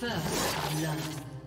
First blood.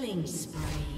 Killing spree.